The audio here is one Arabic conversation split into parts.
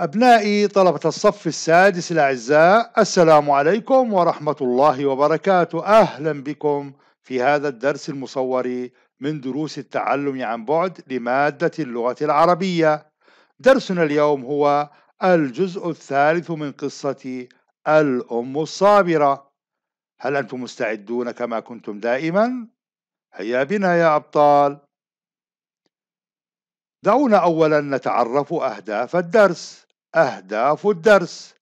أبنائي طلبة الصف السادس الأعزاء السلام عليكم ورحمة الله وبركاته. أهلا بكم في هذا الدرس المصور من دروس التعلم عن بعد لمادة اللغة العربية. درسنا اليوم هو الجزء الثالث من قصة الأم الصابرة. هل أنتم مستعدون كما كنتم دائما؟ هيا بنا يا أبطال. دعونا أولا نتعرف أهداف الدرس. أهداف الدرس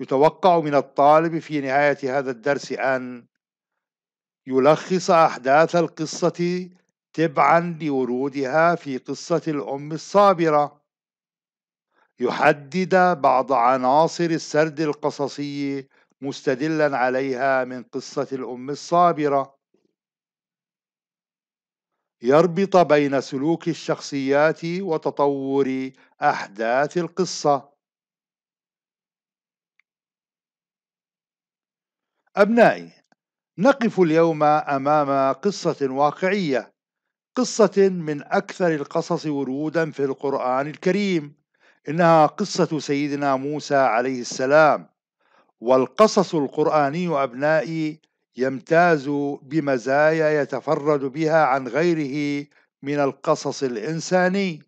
يتوقع من الطالب في نهاية هذا الدرس أن يلخص أحداث القصة تبعا لورودها في قصة الأم الصابرة. يحدد بعض عناصر السرد القصصي مستدلا عليها من قصة الأم الصابرة. يربط بين سلوك الشخصيات وتطور أحداث القصة. أبنائي نقف اليوم أمام قصة واقعية قصة من أكثر القصص ورودا في القرآن الكريم. إنها قصة سيدنا موسى عليه السلام. والقصص القرآني أبنائي يمتاز بمزايا يتفرد بها عن غيره من القصص الإنساني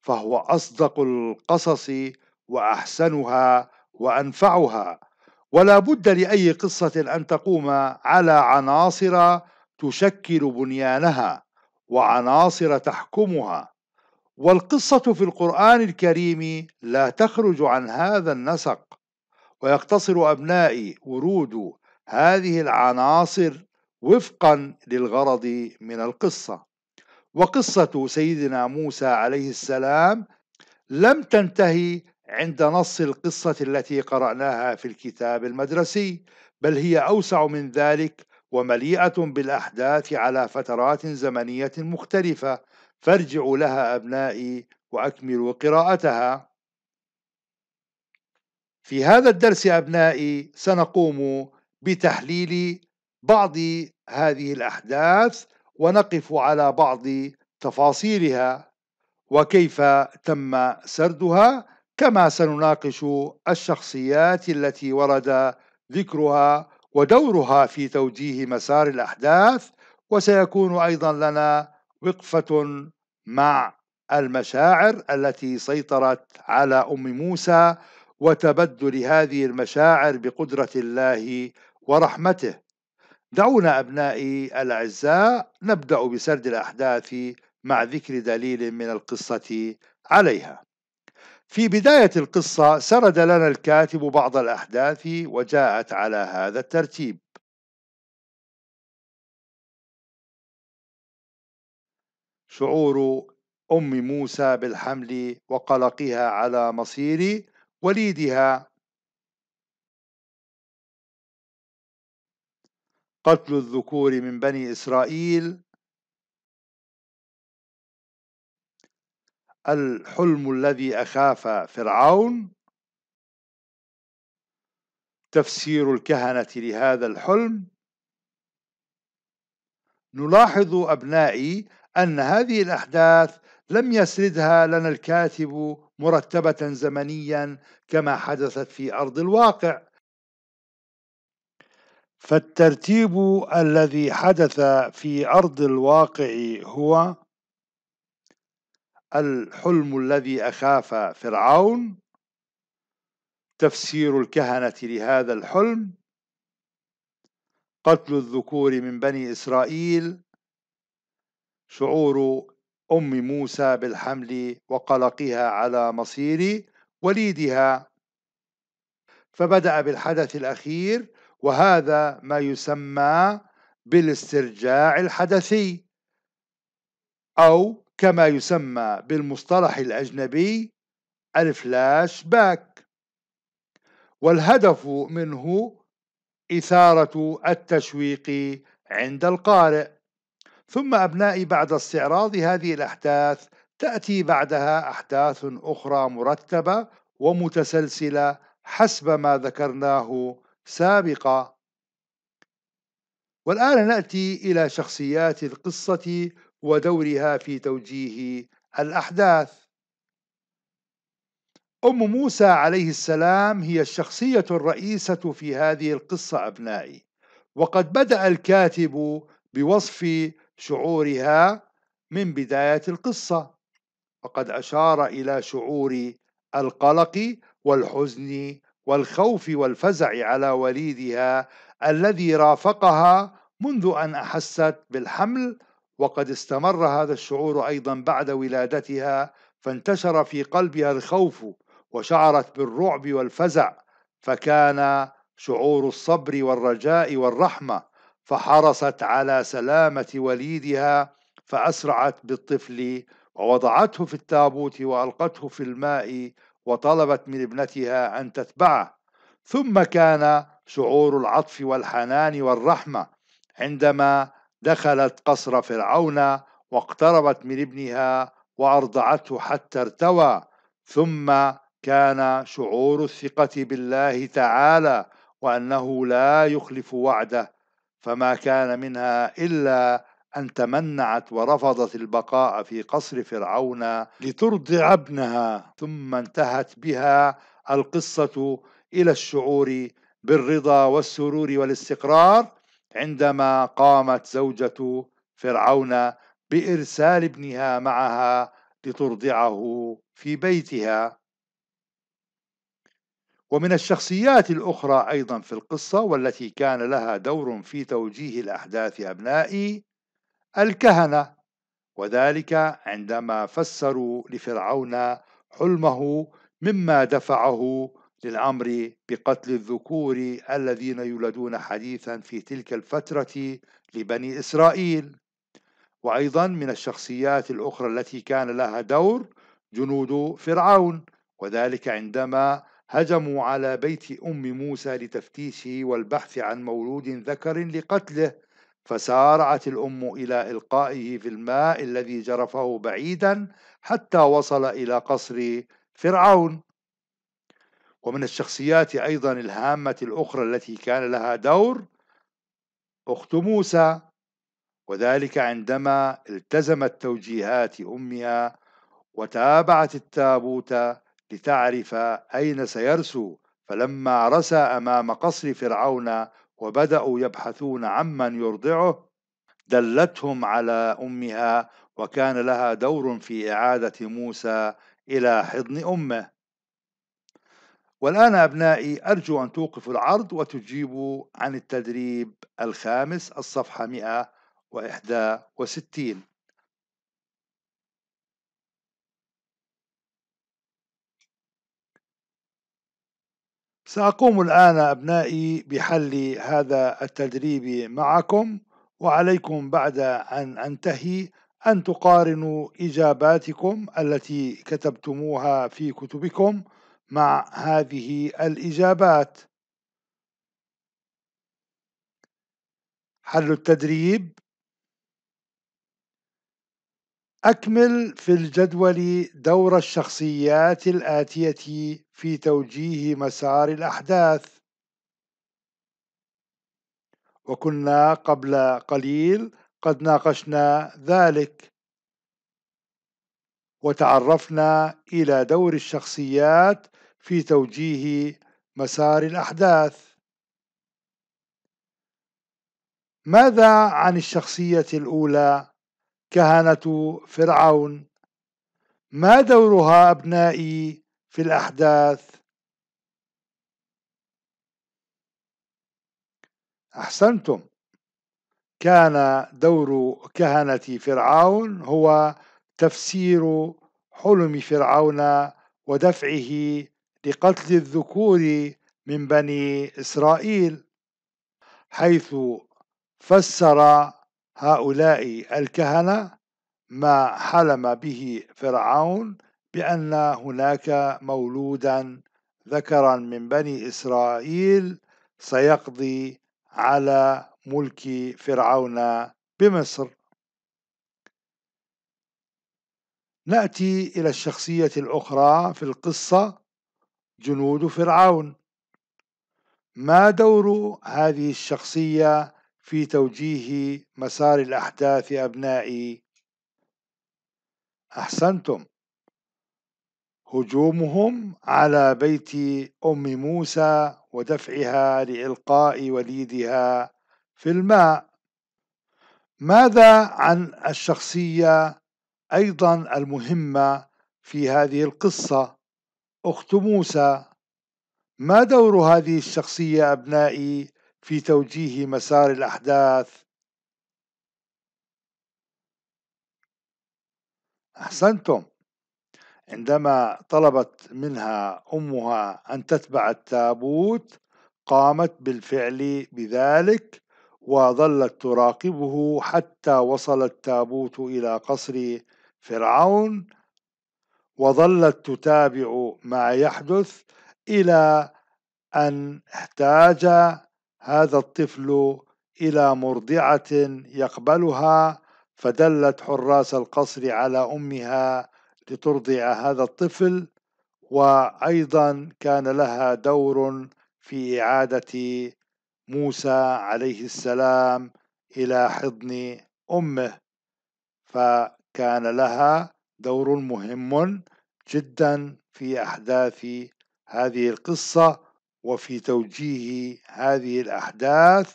فهو أصدق القصص وأحسنها وأنفعها. ولا بد لأي قصة أن تقوم على عناصر تشكل بنيانها وعناصر تحكمها. والقصة في القرآن الكريم لا تخرج عن هذا النسق ويقتصر أبنائي ورود هذه العناصر وفقا للغرض من القصة. وقصة سيدنا موسى عليه السلام لم تنتهي عند نص القصة التي قرأناها في الكتاب المدرسي بل هي أوسع من ذلك ومليئة بالأحداث على فترات زمنية مختلفة. فارجعوا لها أبنائي وأكملوا قراءتها. في هذا الدرس أبنائي سنقوم بتحليل بعض هذه الأحداث ونقف على بعض تفاصيلها. وكيف تم سردها؟ كما سنناقش الشخصيات التي ورد ذكرها ودورها في توجيه مسار الأحداث. وسيكون أيضا لنا وقفة مع المشاعر التي سيطرت على أم موسى وتبدل هذه المشاعر بقدرة الله ورحمته. دعونا أبنائي الأعزاء نبدأ بسرد الأحداث مع ذكر دليل من القصة عليها. في بداية القصة سرد لنا الكاتب بعض الأحداث وجاءت على هذا الترتيب. شعور أم موسى بالحمل وقلقها على مصير وليدها قتل الذكور من بني إسرائيل. الحلم الذي أخاف فرعون. تفسير الكهنة لهذا الحلم. نلاحظ أبنائي أن هذه الأحداث لم يسردها لنا الكاتب مرتبة زمنيا كما حدثت في أرض الواقع. فالترتيب الذي حدث في أرض الواقع هو الحلم الذي أخاف فرعون تفسير الكهنة لهذا الحلم قتل الذكور من بني إسرائيل شعور أم موسى بالحمل وقلقها على مصير وليدها. فبدأ بالحدث الأخير وهذا ما يسمى بالاسترجاع الحدثي أو كما يسمى بالمصطلح الأجنبي الفلاش باك والهدف منه إثارة التشويق عند القارئ. ثم أبنائي بعد استعراض هذه الأحداث تأتي بعدها أحداث أخرى مرتبة ومتسلسلة حسب ما ذكرناه سابقا والآن نأتي إلى شخصيات القصة ودورها في توجيه الأحداث. أم موسى عليه السلام هي الشخصية الرئيسة في هذه القصة أبنائي. وقد بدأ الكاتب بوصف شعورها من بداية القصة. وقد أشار إلى شعور القلق والحزن والخوف والفزع على وليدها الذي رافقها منذ أن أحست بالحمل وقد استمر هذا الشعور أيضا بعد ولادتها فانتشر في قلبها الخوف وشعرت بالرعب والفزع فكان شعور الصبر والرجاء والرحمة فحرصت على سلامة وليدها فأسرعت بالطفل ووضعته في التابوت وألقته في الماء وطلبت من ابنتها أن تتبعه. ثم كان شعور العطف والحنان والرحمة عندما دخلت قصر فرعون واقتربت من ابنها وأرضعته حتى ارتوى. ثم كان شعور الثقة بالله تعالى وأنه لا يخلف وعده. فما كان منها إلا أن تمنعت ورفضت البقاء في قصر فرعون لترضع ابنها ثم انتهت بها القصة إلى الشعور بالرضا والسرور والاستقرار عندما قامت زوجة فرعون بإرسال ابنها معها لترضعه في بيتها. ومن الشخصيات الأخرى أيضا في القصة والتي كان لها دور في توجيه الأحداث أبنائي الكهنة. وذلك عندما فسروا لفرعون حلمه مما دفعه للأمر بقتل الذكور الذين يولدون حديثا في تلك الفترة لبني إسرائيل. وأيضا من الشخصيات الأخرى التي كان لها دور جنود فرعون. وذلك عندما هجموا على بيت أم موسى لتفتيشه والبحث عن مولود ذكر لقتله. فسارعت الأم إلى إلقائه في الماء الذي جرفه بعيدا حتى وصل إلى قصر فرعون. ومن الشخصيات أيضا الهامة الأخرى التي كان لها دور أخت موسى وذلك عندما التزمت توجيهات أمها وتابعت التابوت لتعرف أين سيرسو. فلما رسى أمام قصر فرعون وبدأوا يبحثون عمن يرضعه دلتهم على أمها وكان لها دور في إعادة موسى إلى حضن أمه. والآن أبنائي أرجو أن توقفوا العرض وتجيبوا عن التدريب الخامس الصفحة 161 سأقوم الآن أبنائي بحل هذا التدريب معكم وعليكم بعد أن أنتهي أن تقارنوا إجاباتكم التي كتبتموها في كتبكم مع هذه الإجابات. حل التدريب. أكمل في الجدول دور الشخصيات الآتية في توجيه مسار الأحداث. وكنا قبل قليل قد ناقشنا ذلك. وتعرفنا إلى دور الشخصيات في توجيه مسار الأحداث. ماذا عن الشخصية الأولى؟ كهنة فرعون ما دورها أبنائي في الأحداث؟ أحسنتم. كان دور كهنة فرعون هو تفسير حلم فرعون ودفعه لقتل الذكور من بني إسرائيل حيث فسر هؤلاء الكهنة ما حلم به فرعون بأن هناك مولودا ذكرا من بني إسرائيل سيقضي على ملك فرعون بمصر. نأتي إلى الشخصية الأخرى في القصة جنود فرعون. ما دور هذه الشخصية في توجيه مسار الأحداث أبنائي. أحسنتم. هجومهم على بيت أم موسى ودفعها لإلقاء وليدها في الماء. ماذا عن الشخصية أيضا المهمة في هذه القصة؟ أخت موسى ما دور هذه الشخصية أبنائي في توجيه مسار الأحداث. أحسنتم. عندما طلبت منها أمها أن تتبع التابوت قامت بالفعل بذلك وظلت تراقبه حتى وصل التابوت إلى قصر فرعون وظلت تتابع ما يحدث إلى أن احتاج هذا الطفل إلى مرضعة يقبلها فدلت حراس القصر على أمها لترضع هذا الطفل وأيضا كان لها دور في إعادة موسى عليه السلام إلى حضن أمه. فكان لها دور مهم جدا في أحداث هذه القصة. وفي توجيه هذه الأحداث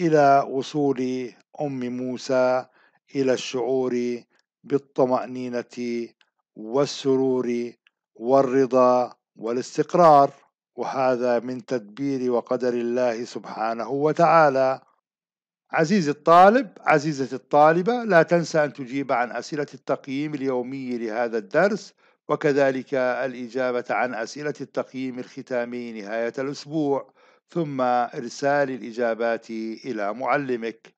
إلى وصول أم موسى إلى الشعور بالطمأنينة والسرور والرضا والاستقرار. وهذا من تدبير وقدر الله سبحانه وتعالى. عزيزي الطالب عزيزتي الطالبة لا تنسى أن تجيب عن أسئلة التقييم اليومي لهذا الدرس وكذلك الإجابة عن أسئلة التقييم الختامي نهاية الأسبوع ثم إرسال الإجابات إلى معلمك.